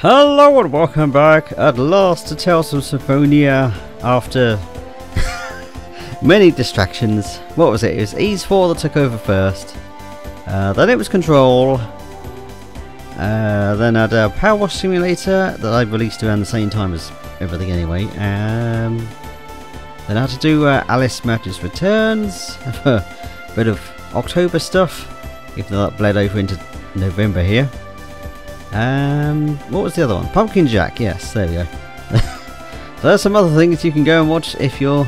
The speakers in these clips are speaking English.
Hello and welcome back at last to Tales of Symphonia after many distractions. What was it? It was Ease 4 that took over first. Uh, then it was Control. Uh, then I had a Power Wash Simulator that I released around the same time as everything anyway. Um, then I had to do uh, Alice Madness Returns. a bit of October stuff. Even though that bled over into November here. Um, what was the other one? Pumpkin Jack, yes, there we go. so there's some other things you can go and watch if you're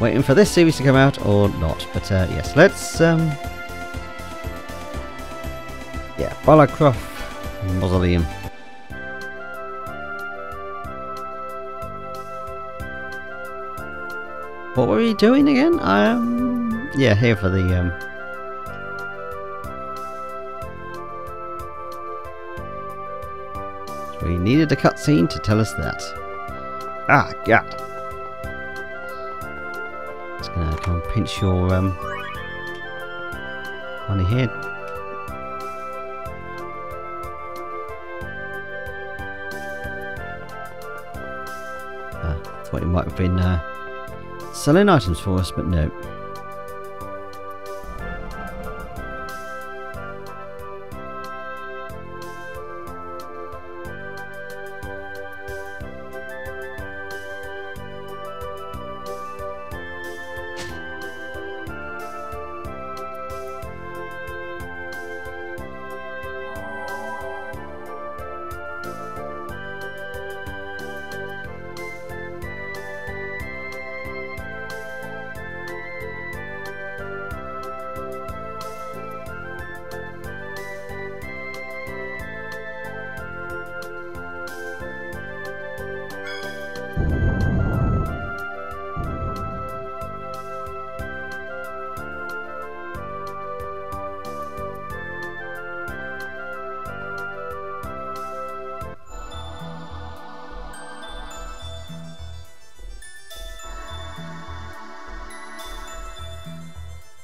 waiting for this series to come out or not. But uh, yes, let's... Um, yeah, Balacruf Mausoleum. What were we doing again? Um, yeah, here for the... Um, We needed a cutscene to tell us that. Ah, God. Just gonna come and pinch your um on money here. Ah, thought you might have been uh, selling items for us, but no.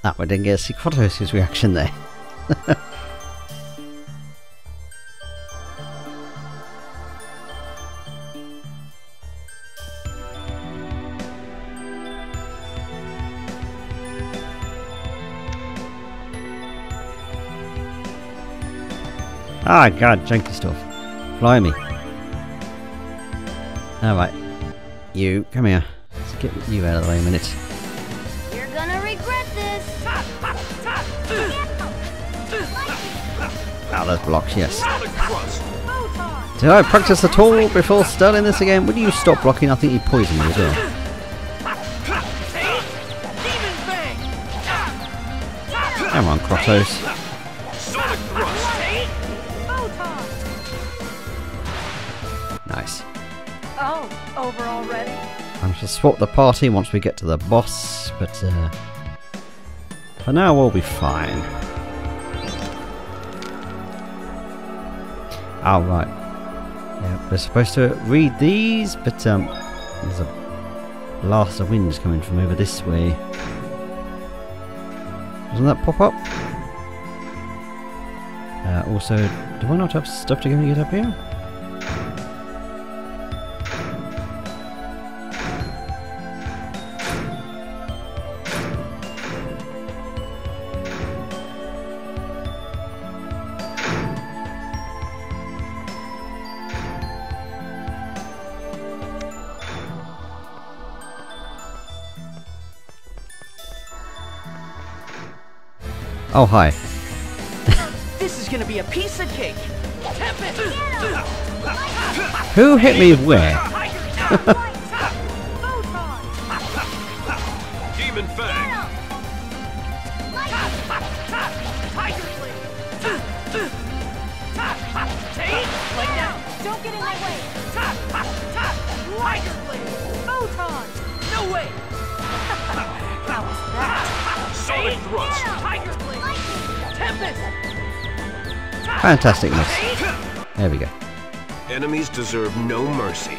That we didn't get to see Kratos' reaction there. ah, God, junky stuff. Fly me. Alright. You, come here. Let's get you out of the way a minute. Those blocks, yes. Did I practice at all before starting this again? Would you stop blocking? I think you poisoned me as well. Come on, Kratos. Nice. Oh, over already? I'm to swap the party once we get to the boss, but uh, for now we'll be fine. Oh, right. Yeah, we're supposed to read these, but um, there's a blast of wind coming from over this way. Doesn't that pop up? Uh, also, do I not have stuff to go and get up here? Oh, hi. This is gonna be a piece of cake. Tempest! Who hit me where? Demon Fang! Tiger Blade! Take! Like now! Don't get in my way. Tiger Blade! Photon. No way! How was that? Sonic Thrust! Tiger Blade! Tempest! Fantastic miss. There we go. Enemies deserve no mercy.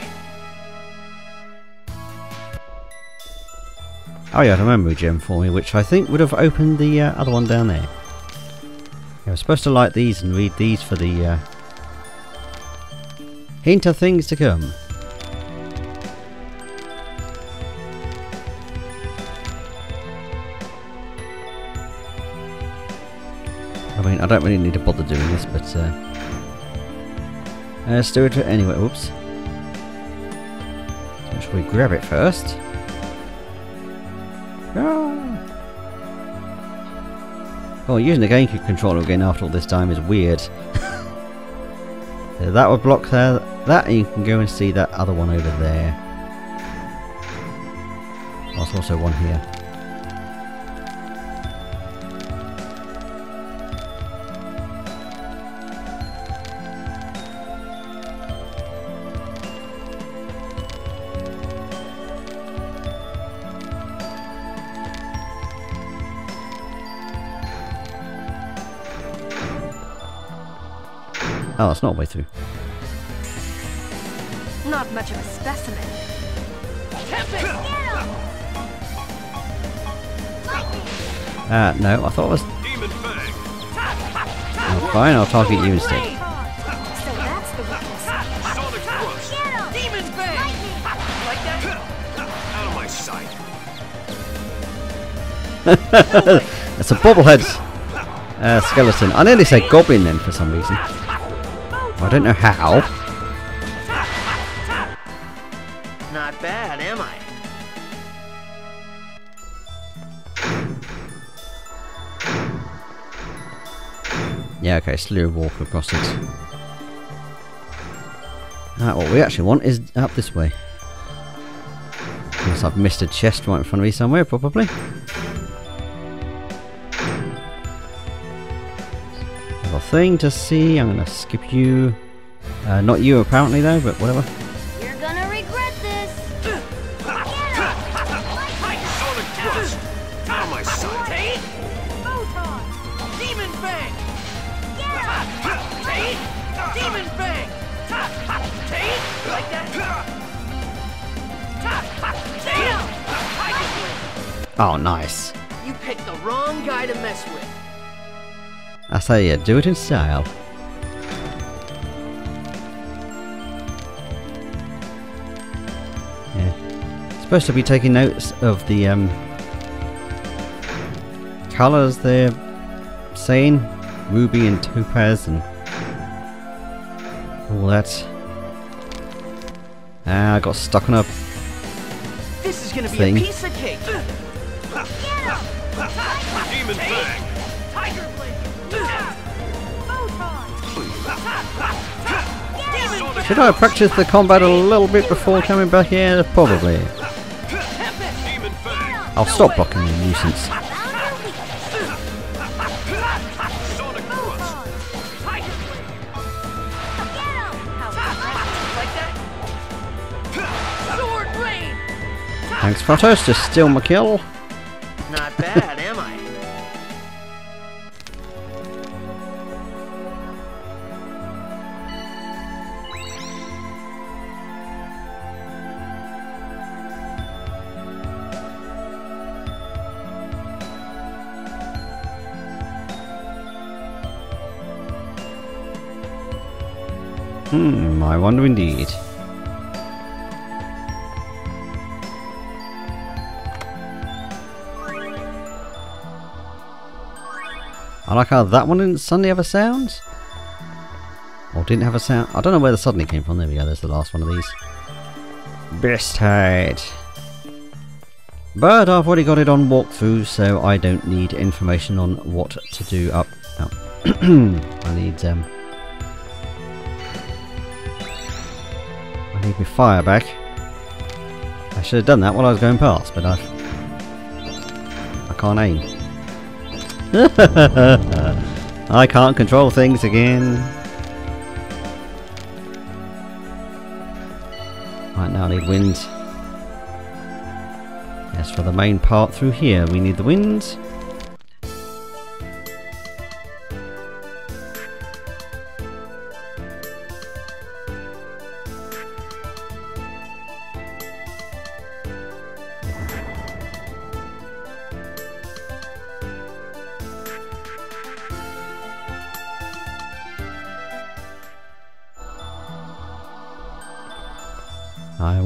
Oh yeah, I remember a gem for me, which I think would have opened the uh, other one down there. Yeah, I was supposed to light these and read these for the uh, Hint of things to come. Mean, I don't really need to bother doing this, but uh, let's do it anyway. Oops. So should we grab it first? Ah. Oh, using the GameCube controller again after all this time is weird. So that would block there, that, and you can go and see that other one over there. There's also one here. Oh, it's not the way through. Not much of a specimen. Uh, no, I thought it was... Oh, fine, I'll target you instead. That's the weakness. Sonic Thrust. Demon Fang! Like that? Out of my sight. It's a bobblehead uh, skeleton. I nearly said goblin then for some reason. I don't know how. Not bad, am I? Yeah, okay, slew walk across it. Ah, what we actually want is up this way. Unless I've missed a chest right in front of me somewhere, probably. Thing to see. I'm gonna skip you. Uh, not you apparently though, but whatever. You're gonna regret this. Out of my sight. Take! Photon. Demon Fang! Take! Demon Fang! Take! Like that? Oh, nice. You picked the wrong guy to mess with. I say you do it in style. Yeah. Supposed to be taking notes of the um, colours they're saying. Ruby and topaz and all that. Ah, I got stuck on a This is gonna be a piece of cake. Demon Fang. Should I practice the combat a little bit before coming back here? Probably. I'll stop blocking the nuisance. Thanks, Photos, to steal my kill. Not bad, Hmm, I wonder indeed. I like how that one didn't suddenly have a sound. Or didn't have a sound. I don't know where the suddenly came from. There we go, there's the last one of these. Best hide. But I've already got it on walkthrough, so I don't need information on what to do up. Oh. I need um, need my fire back. I should have done that while I was going past, but I've... I can't aim. I can't control things again. Right now I need wind. Yes, for the main part through here we need the wind.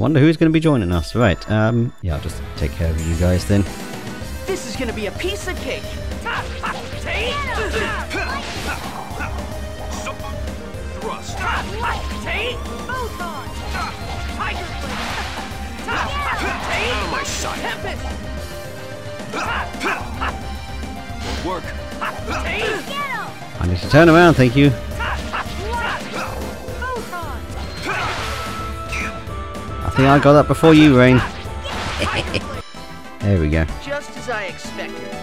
Wonder who's going to be joining us. Right, um, yeah, I'll just take care of you guys then. This is gonna be a piece of cake. Take. Super thrust. Take. Photon! Tiger Blade. Out of my sight. Tempest. Work. Take. Get him! I need to turn around, thank you. I I got that before you, Raine. There we go. Just as I expected.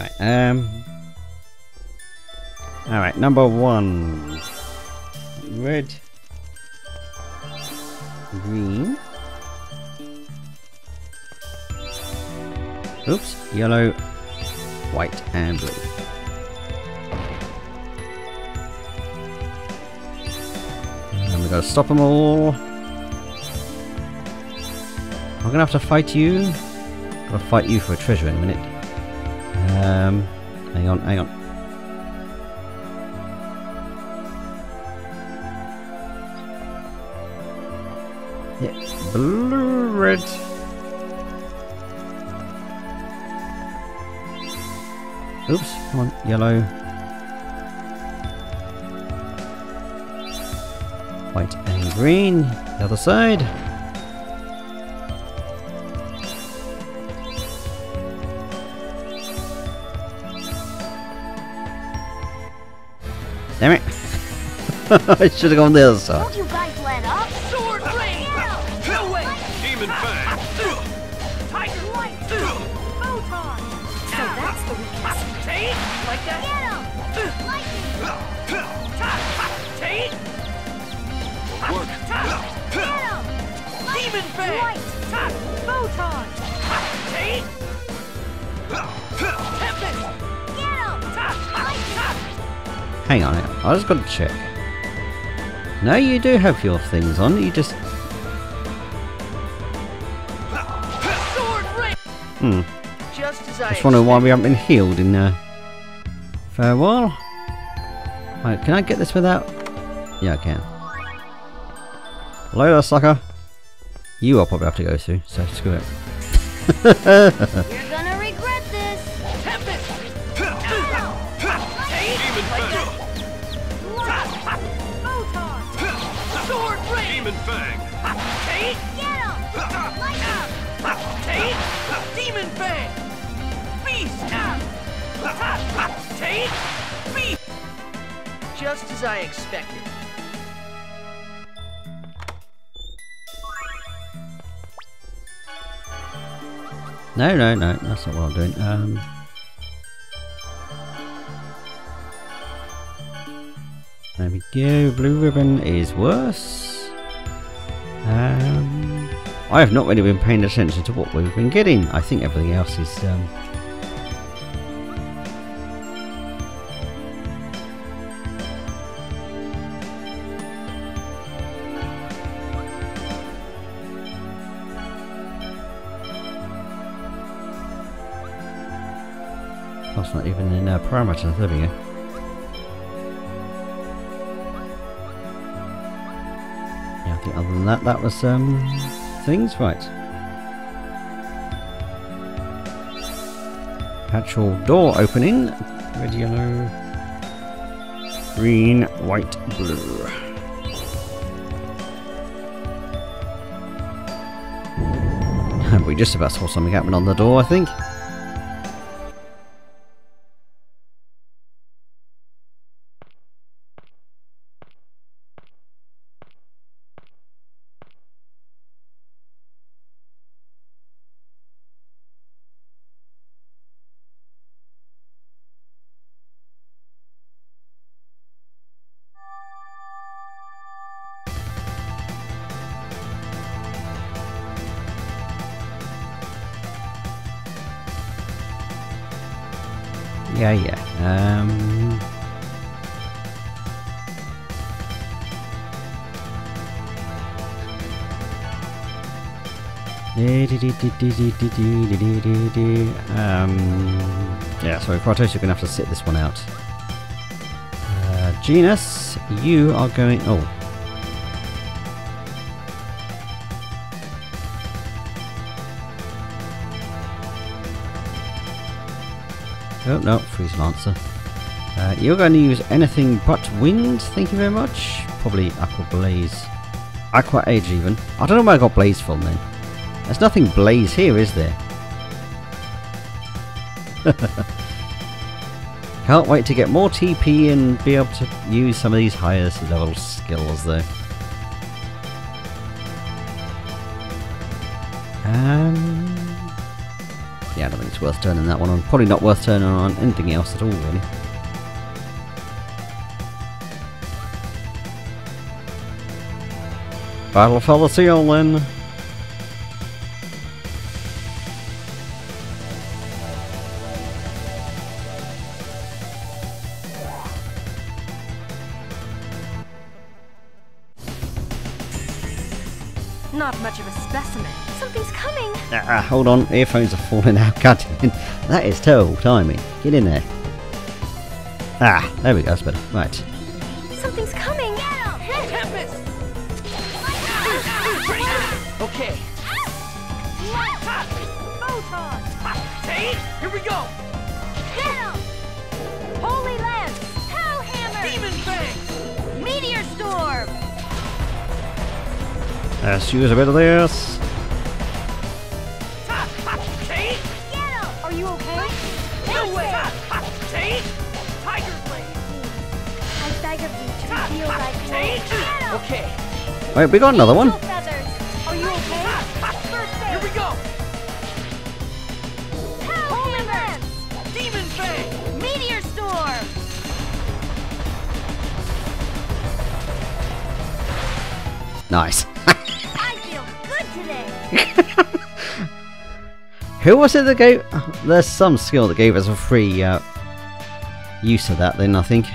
Right, um. Alright, number one. Red. Green. Oops. Yellow, white, and blue. Gotta stop them all. I'm gonna have to fight you. Gotta fight you for a treasure in a minute. Um, hang on, hang on. Yeah, blue, red. Oops, come on, yellow. White and green, the other side. Damn it! I should have gone the other side. Photon! Hang on. I just got to check. No, you do have your things on. You just. Hmm. Just as I Just wondering why we haven't been healed in uh, Farewell? Right, can I get this without? Yeah, I can. There, sucker. You will probably have to go through, so screw it. You're gonna regret this! Tempest. Demon Fang. Photon! Sword. Demon Fang. Take. Get him! Lightning! Take. Demon Fang. Beast. Take. Beast. Just as I expected. No, no, no, that's not what I'm doing. Um, there we go. Blue ribbon is worse. Um, I have not really been paying attention to what we've been getting. I think everything else is. Um, uh, parameters. There we go. Yeah, I think other than that, that was um things right. Actual door opening. Red, yellow, green, white, blue. we just about saw something happen on the door, I think. Um, yeah, sorry, Kratos, you're going to have to sit this one out. Uh, Genis, you are going... Oh. Oh, no, freeze Lancer. Uh, you're going to use anything but wind, thank you very much. Probably Aqua Blaze. Aqua Edge, even. I don't know where I got Blaze from, then. There's nothing blaze here, is there? Can't wait to get more TP and be able to use some of these higher level skills though. Um, yeah, I don't think it's worth turning that one on. Probably not worth turning on anything else at all, really. Battle for the seal then. Not much of a specimen. Something's coming. Ah, hold on, earphones are falling out. God. That is terrible timing. Get in there. Ah, there we go, that's better. Right. Something's coming. Tempest! Okay. Photon! Hey, here we go! Uh, Let's use a bit of this. Hey, Are you okay? no way! Tiger Blade! I beg of you to reveal thy glory. okay. Wait, we got another one. Are you okay? Here we go! Demon Fang! Meteor storm. Nice. Today. Who was it that gave... There's some skill that gave us a free uh, use of that then, I think.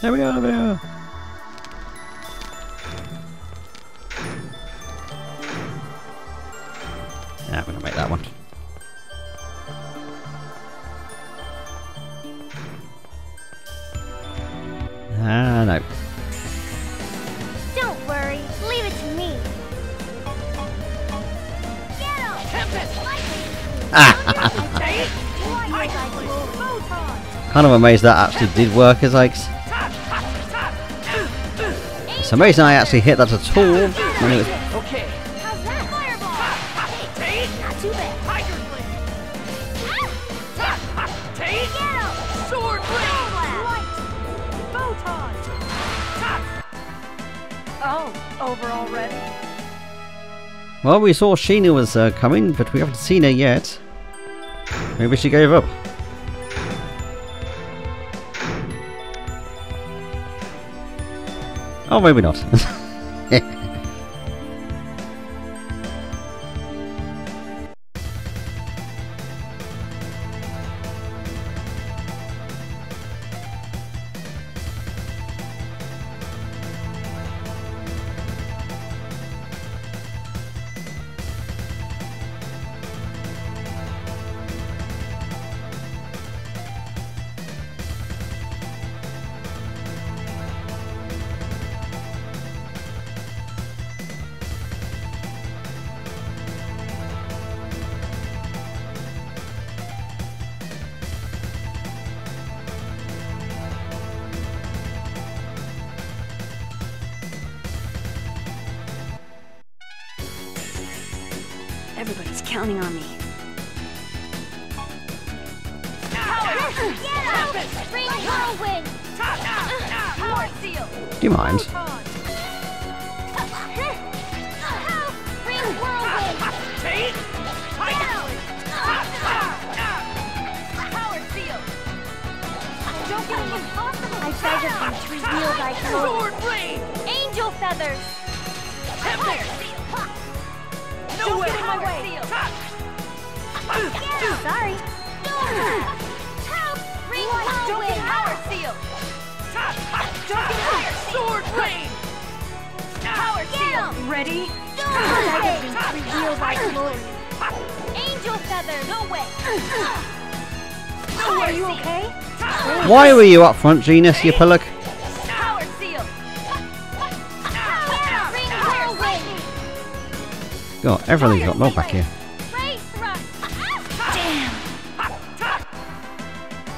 There we are, there we are. Yeah, I'm gonna make that one. Ah, no. Don't worry. Leave it to me. Get him! Kind of amazed that actually did work as like. It's amazing I actually hit that at all when it was Okay. How's that? Fireball! Take. Not too bad. Tiger Blade. Take. Get him! Sword Blade. Photon! Oh, over already? Well, we saw Sheena was uh, coming, but we haven't seen her yet. Maybe she gave up. Maybe not. counting on me. Ring whirlwind! Power seal! Do you mind? Photon! Ring whirlwind! Take. Tiger Blade. Power seal! Don't get impossible! I beg of you to reveal thy glory. Sword Blade. Angel feathers! Power seal! No Don't way. get in my way. Sorry. Ring whirlwind! Power seal! Don't get higher. Sword Blade. Power seal! Ready? I beg of you to reveal thy glory. Angel feathers! No way! Are you okay? Why were you up front, Genis, you pillock? God, everything's got no back here.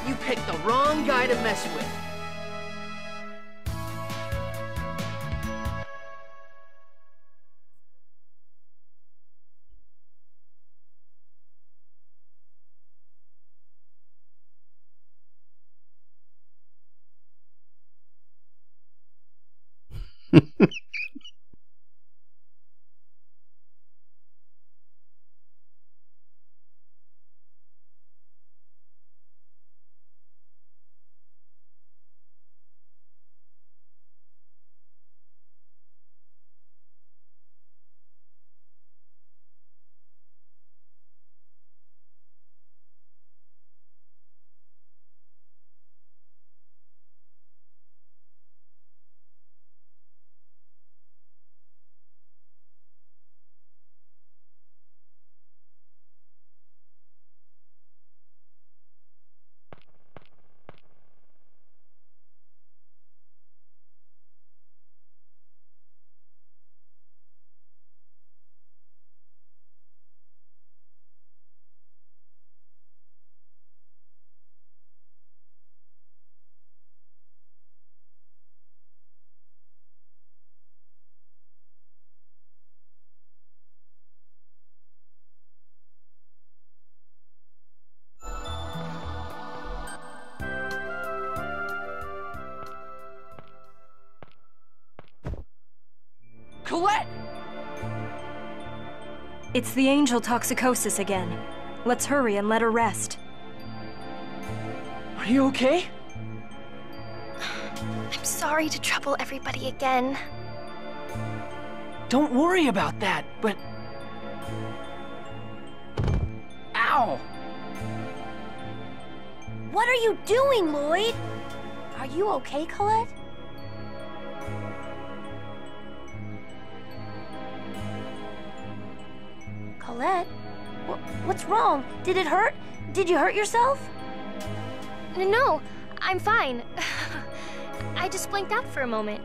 You picked the wrong guy to mess with. It's the angel toxicosis again. Let's hurry and let her rest. Are you okay? I'm sorry to trouble everybody again. Don't worry about that, but. Ow! What are you doing, Lloyd? Are you okay, Colette? Colette? Wh- what's wrong? Did it hurt? Did you hurt yourself? No, I'm fine. I just blanked out for a moment.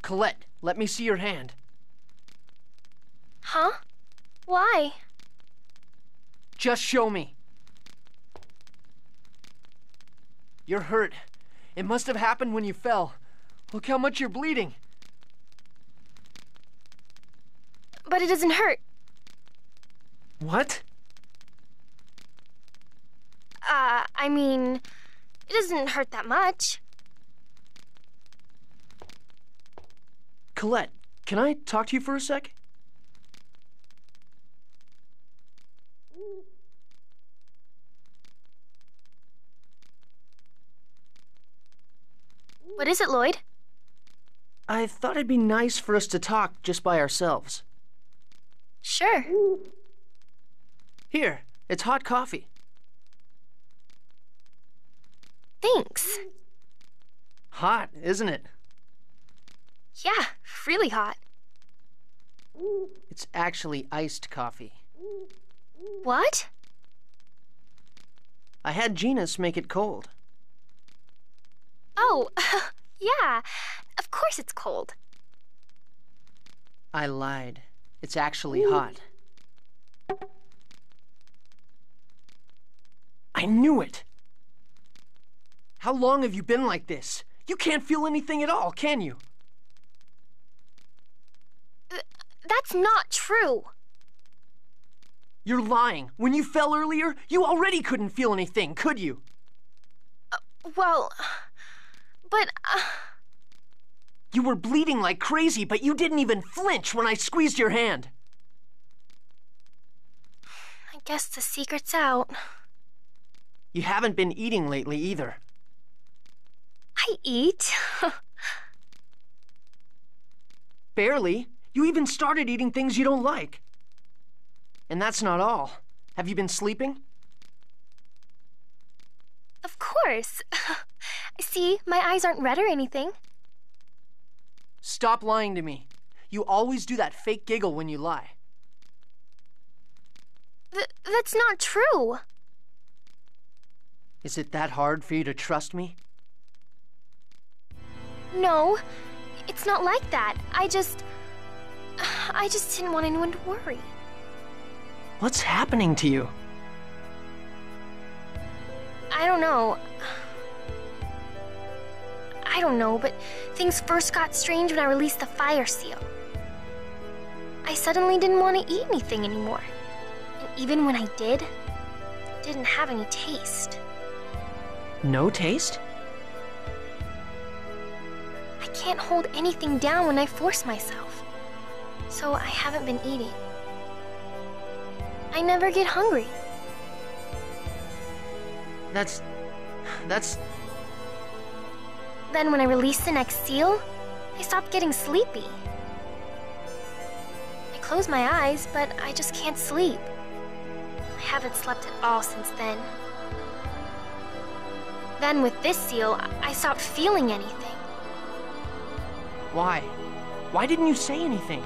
Colette, let me see your hand. Huh? Why? Just show me. You're hurt. It must have happened when you fell. Look how much you're bleeding. But it doesn't hurt. What? Uh, I mean, it doesn't hurt that much. Colette, can I talk to you for a sec? What is it, Lloyd? I thought it'd be nice for us to talk just by ourselves. Sure. Here, it's hot coffee. Thanks. Hot, isn't it? Yeah, really hot. It's actually iced coffee. What? I had Genis make it cold. Oh, yeah. Of course it's cold. I lied. It's actually hot. I knew it! How long have you been like this? You can't feel anything at all, can you? Uh, that's not true. You're lying. When you fell earlier, you already couldn't feel anything, could you? Uh, well, but uh, You were bleeding like crazy, but you didn't even flinch when I squeezed your hand. I guess the secret's out. You haven't been eating lately either. I eat. Barely. You even started eating things you don't like. And that's not all. Have you been sleeping? of course. See, my eyes aren't red or anything. Stop lying to me. You always do that fake giggle when you lie. Th- that's not true. Is it that hard for you to trust me? No, it's not like that. I just. I just didn't want anyone to worry. What's happening to you? I don't know. I don't know, but things first got strange when I released the fire seal. I suddenly didn't want to eat anything anymore. And even when I did, it didn't have any taste. No taste? I can't hold anything down when I force myself. So I haven't been eating. I never get hungry. That's. That's. Then when I released the next seal, I stopped getting sleepy. I close my eyes, but I just can't sleep. I haven't slept at all since then. Then with this seal, I stopped feeling anything. Why? Why didn't you say anything?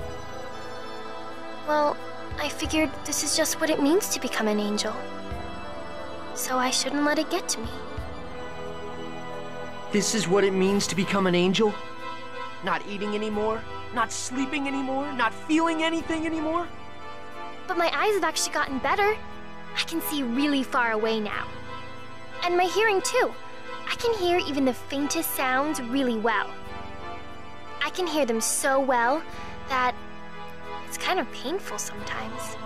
Well, I figured this is just what it means to become an angel. So I shouldn't let it get to me. This is what it means to become an angel? Not eating anymore? Not sleeping anymore? Not feeling anything anymore? But my eyes have actually gotten better. I can see really far away now. And my hearing too. I can hear even the faintest sounds really well. I can hear them so well that it's kind of painful sometimes.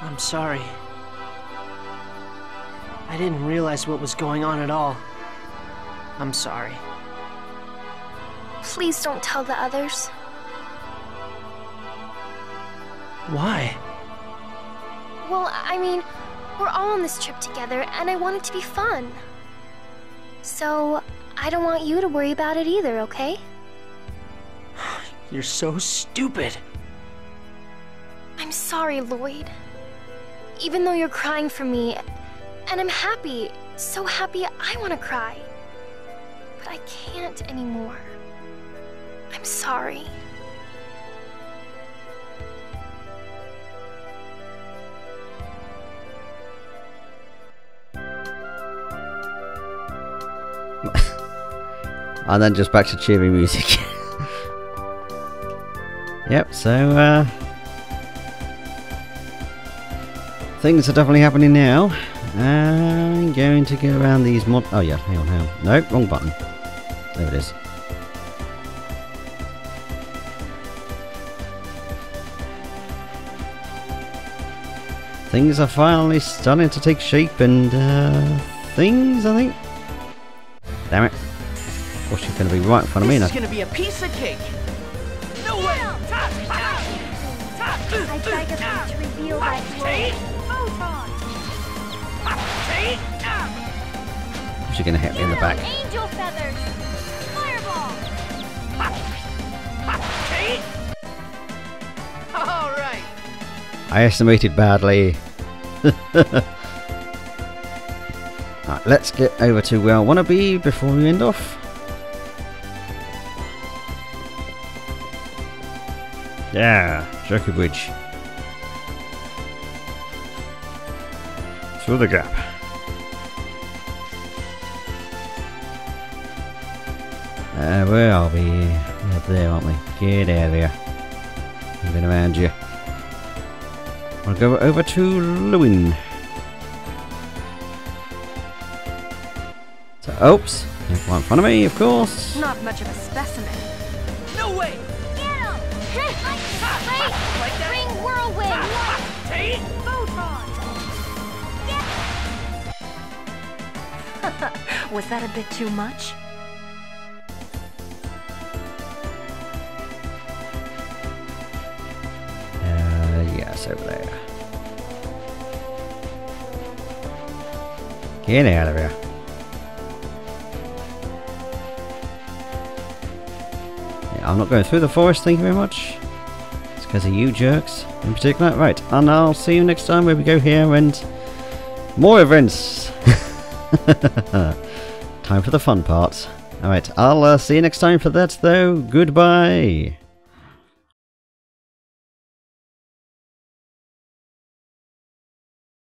I'm sorry. I didn't realize what was going on at all. I'm sorry. Please don't tell the others. Why? Well, I mean, we're all on this trip together, and I want it to be fun. So, I don't want you to worry about it either, okay? You're so stupid. I'm sorry, Lloyd. Even though you're crying for me, and I'm happy, so happy I want to cry. I can't anymore. I'm sorry. and then just back to cheery music. yep, so uh, things are definitely happening now. I'm going to go around these mod. Oh yeah, hang on, hang on. No, wrong button. There it is. Things are finally starting to take shape and uh, things, I think. Damn it. Of course, she's going to be right in front of me This now. is gonna be a piece of cake. No way! I tried to find to reveal that glory. Photon! She's going to hit me in the back. Angel feathers! I estimated badly. let's get over to where I want to be before we end off. Yeah, Jerky Bridge. Through the gap. Uh, where are we? Up there, aren't we? Of here. I've been around you. I'll go over to Luin. So, oops. Right in front of me, of course. Not much of a specimen. No way! Get him! Wait! Bring whirlwind! Photon! Was that a bit too much? Over there. Get out of here. Yeah, I'm not going through the forest, thank you very much. It's because of you jerks in particular. Right, and I'll see you next time where we go here and more events. time for the fun part. Alright, I'll uh, see you next time for that though. Goodbye.